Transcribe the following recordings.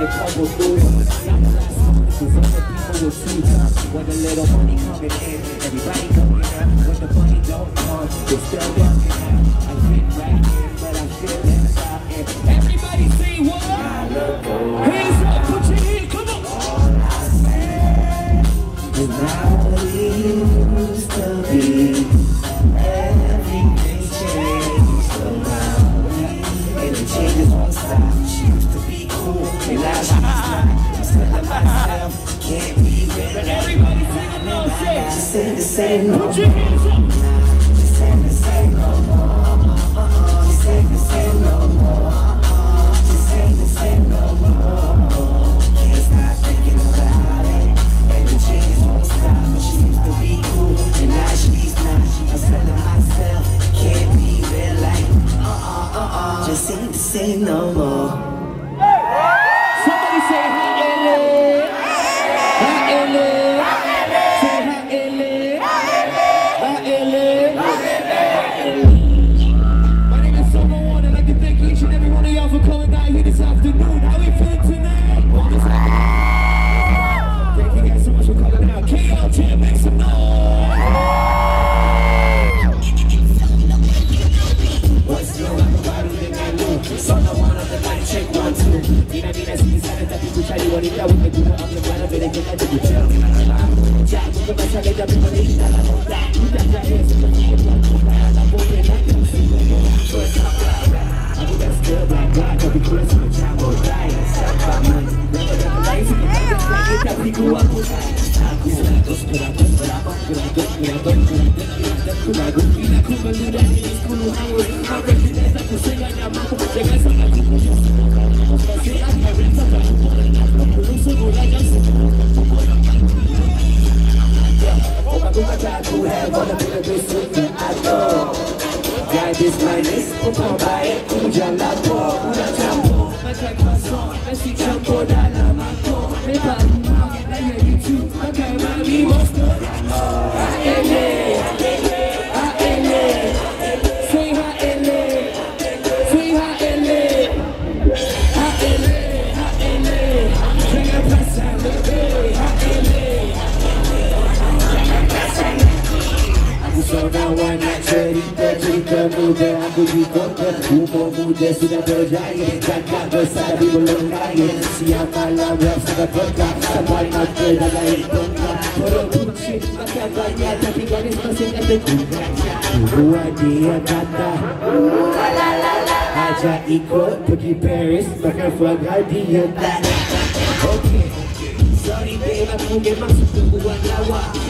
to tumble through. People will see. When little money coming in, everybody. When the money don't come, still walking out. I right but I feel inside. Everybody say what? Hands sing. Just the same no. Just more. Just the same no more. Just the same no more. Can't stop thinking won't stop. She used to be cool, and now she's not. Can't be real like, uh-uh, uh-uh. Just ain't the same no more. Bila ku meludah di 10 hours, kau berpindah, aku sayang nyaman, aku Seorang nak cerita-cerita muda Aku di kota Umur muda sudah berjaya Cakap besar tapi belum kaya Siang malam rap sangat pekak Sampai mata dah naik pekak Perut buncit makan banyak Tapi garis masih kata Buat dia kata Ajak ikut pergi Paris Makan flaga dia tak Okay Sorry babe, aku memang suka buat lawak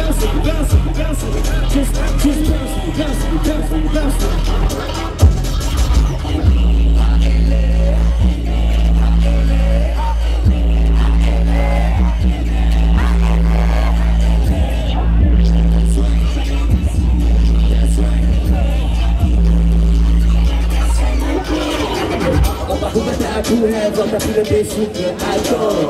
dança, dança, dança, just, just dança, dança, dança, dança. Who has all the people they shoot?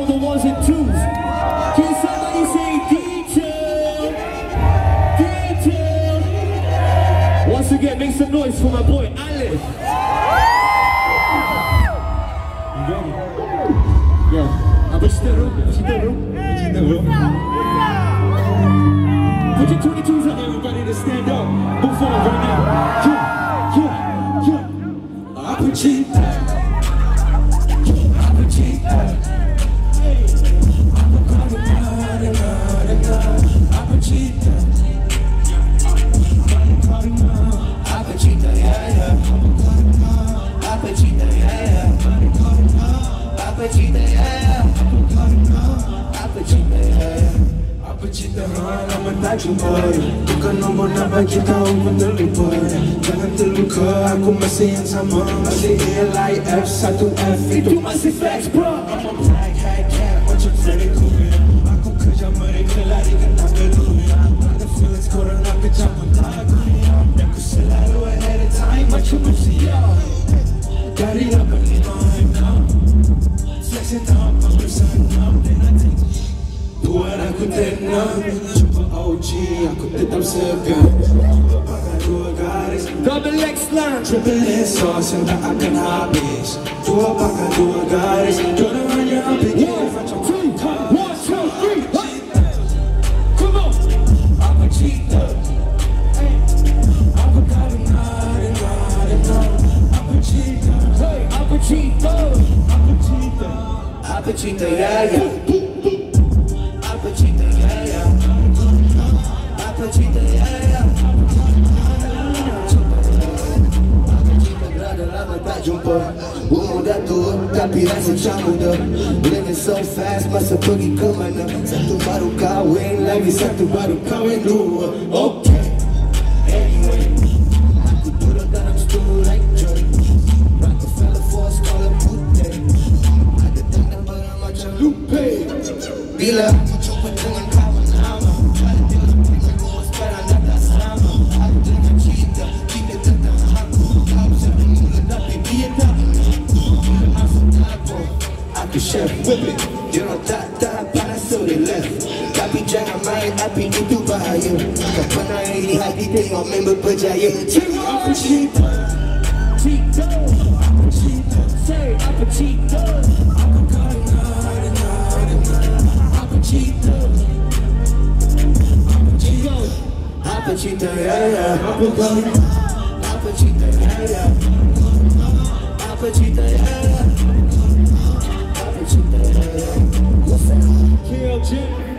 Apa cerita bro? Apa cerita bro? Apa cerita bro? Put your 22s on everybody to stand up. Move tak jumpa Bukan nombor satu F itu masih flex bro I'm a black hat cat macam Freddy Krueger Aku kejar mereka lari ke tak Ada feelings korang nak kejap pun tak aku Aku selalu ahead of time macam manusia Dari 85 Flexing bersama Double X line. Triple S sauce yang tak akan habis Dua pakai dua garis Diorang hanya ambil game macam Two, one, two, three, hey. Come on. Aku cinta Aku kali nada, nada, tak jumpa Umur dah tua tapi rasa macam Living so fast masa pergi ke mana Satu baru kahwin lagi satu Okay like Joy Rockefeller for sekolah putih Ada tandang barang macam lupa Bila aku chef whip it. You know tak tak panas so they left. Tapi jangan main api itu bahaya Kau pernah iri hati tengok member Aku cinta Cinta Aku cinta Say aku cinta Aku kali nada, nada, nada Aku cinta Aku cinta Aku cinta